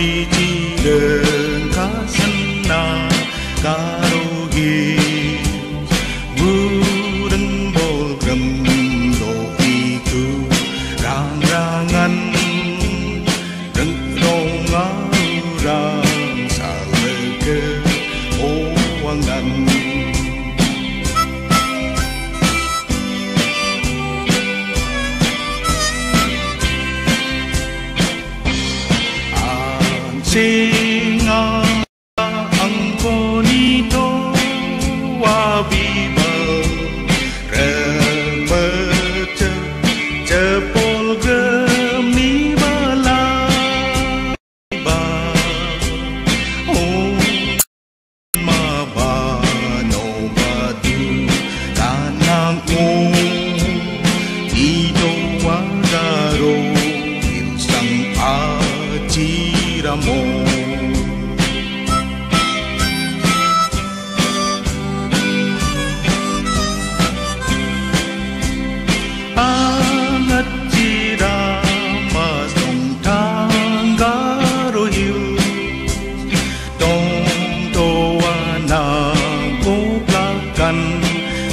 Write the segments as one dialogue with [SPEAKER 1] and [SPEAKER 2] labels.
[SPEAKER 1] Sri sing on.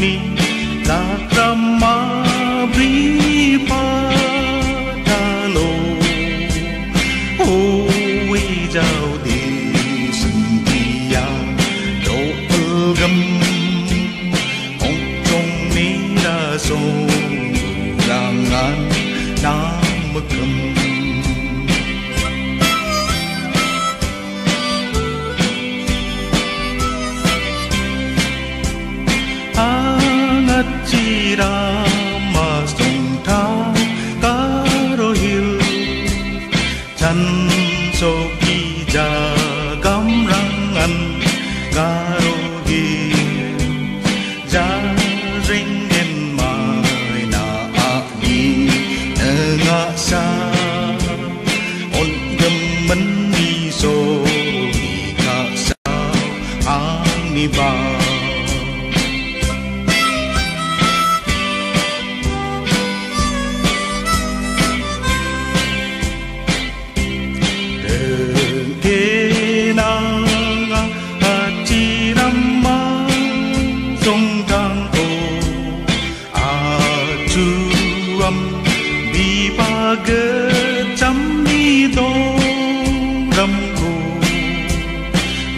[SPEAKER 1] ni la brahma bri pa ta Macok ni lakrama bripadalo Ôi giao đi sentia độ gam ong chong ni ra sông Rangan nam cầm jirama song ta karo hil chan so ki ja gam rangan karo hil ja ring in mai na a ni nga sa on gam man ni so ni ka sa ang ni ba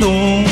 [SPEAKER 1] dom.